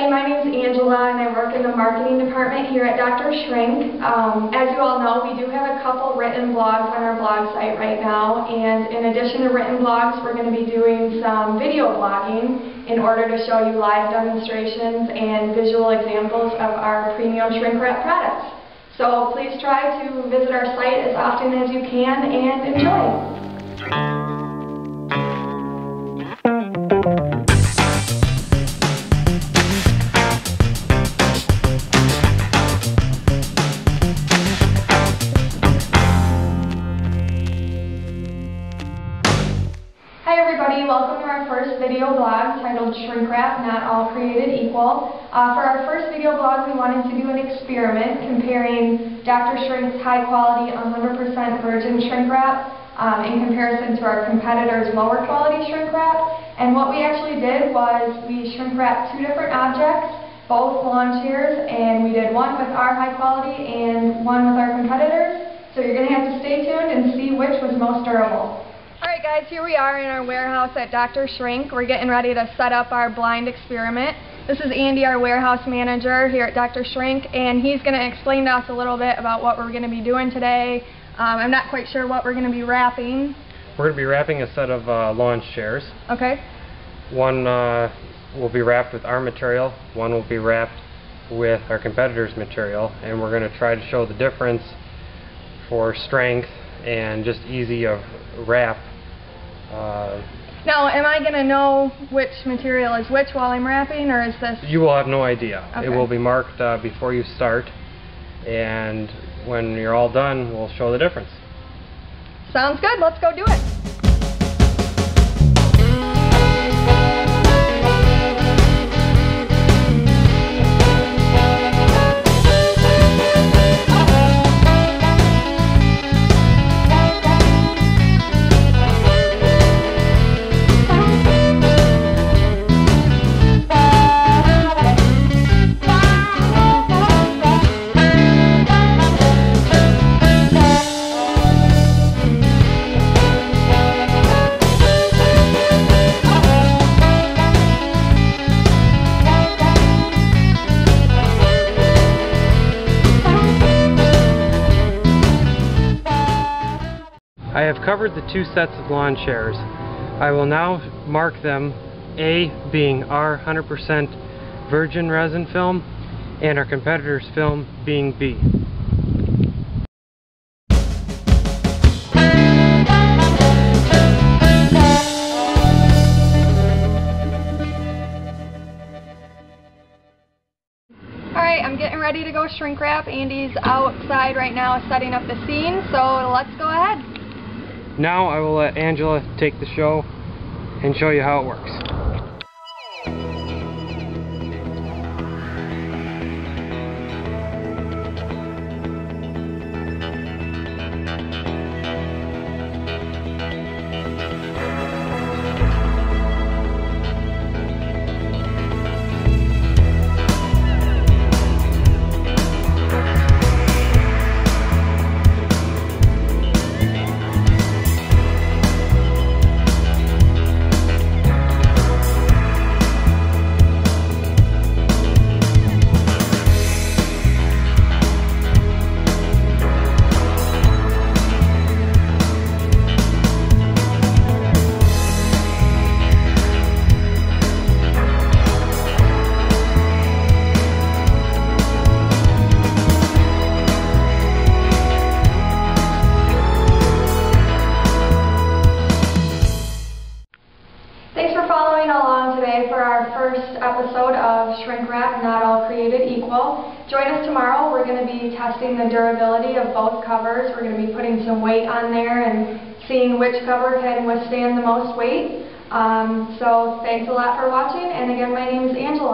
everybody, my name is Angela and I work in the marketing department here at Dr. Shrink. Um, as you all know, we do have a couple written blogs on our blog site right now and in addition to written blogs, we're going to be doing some video blogging in order to show you live demonstrations and visual examples of our premium shrink wrap products. So please try to visit our site as often as you can and enjoy. Welcome to our first video blog titled Shrink Wrap, Not All Created Equal. Uh, for our first video blog we wanted to do an experiment comparing Dr. Shrink's high quality 100% virgin shrink wrap um, in comparison to our competitors' lower quality shrink wrap. And what we actually did was we shrink wrapped two different objects, both lawn chairs, and we did one with our high quality and one with our competitors. So you're going to have to stay tuned and see which was most durable. Guys, here we are in our warehouse at Dr. Shrink. We're getting ready to set up our blind experiment. This is Andy, our warehouse manager here at Dr. Shrink, and he's going to explain to us a little bit about what we're going to be doing today. Um, I'm not quite sure what we're going to be wrapping. We're going to be wrapping a set of uh, launch chairs. Okay. One uh, will be wrapped with our material, one will be wrapped with our competitor's material, and we're going to try to show the difference for strength and just easy of wrap. Uh, Now, am I going to know which material is which while I'm wrapping, or is this... you will have no idea. Okay. It will be marked uh, before you start, and when you're all done, we'll show the difference. Sounds good. Let's go do it. I have covered the two sets of lawn chairs. I will now mark them, A being our 100% virgin resin film, and our competitor's film being B. Alright, I'm getting ready to go shrink wrap. Andy's outside right now setting up the scene, so let's go ahead. Now I will let Angela take the show and show you how it works. Following along today for our first episode of Shrink Wrap, Not All Created Equal. Join us tomorrow. We're going to be testing the durability of both covers. We're going to be putting some weight on there and seeing which cover can withstand the most weight. Um, so thanks a lot for watching, and again, my name is Angela.